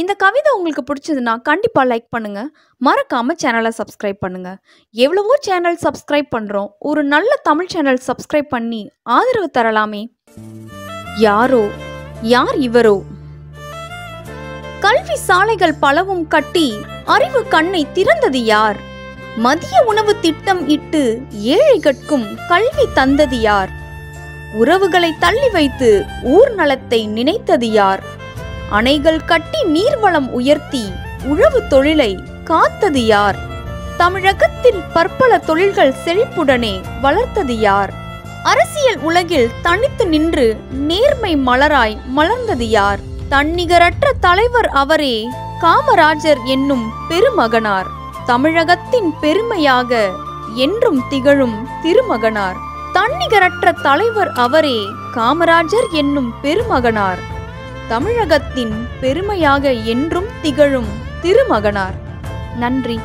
இந்த கவிதை உங்களுக்கு பிடிச்சதுன்னா கண்டிப்பாக லைக் பண்ணுங்க. மறக்காம சேனலை சப்ஸ்கிரைப் பண்ணுங்க. எவ்வளவோ சேனல் சப்ஸ்கிரைப் பண்ணுறோம் ஒரு நல்ல தமிழ் சேனல் சப்ஸ்கிரைப் பண்ணி ஆதரவு தரலாமே! யாரோ! யார் இவரோ! கல்வி சாலைகள் பலவும் கட்டி அறிவு கண்ணை திறந்தது யார்? மதிய உணவு திட்டம் இட்டு ஏழைகட்கும் கல்வி தந்தது யார்? உறவுகளை தள்ளி வைத்து ஊர் நலத்தை நினைத்தது யார்? அணைகள் கட்டி நீர்வளம் உயர்த்தி உழவு தொழிலை காத்தது யார்? தமிழகத்தில் பற்பல தொழில்கள் செழிப்புடனே வளர்த்தது யார்? அரசியல் உலகில் தனித்து நின்று நேர்மை மலராய் மலர்ந்தது யார்? தன்னிகரற்ற தலைவர் அவரே காமராஜர் என்னும் பெருமகனார் தமிழகத்தின் பெருமையாக என்றும் திகழும் திருமகனார் தன்னிகரற்ற தலைவர் அவரே காமராஜர் என்னும் பெருமகனார் தமிழகத்தின் பெருமையாக என்றும் திகழும் திருமகனார். நன்றி.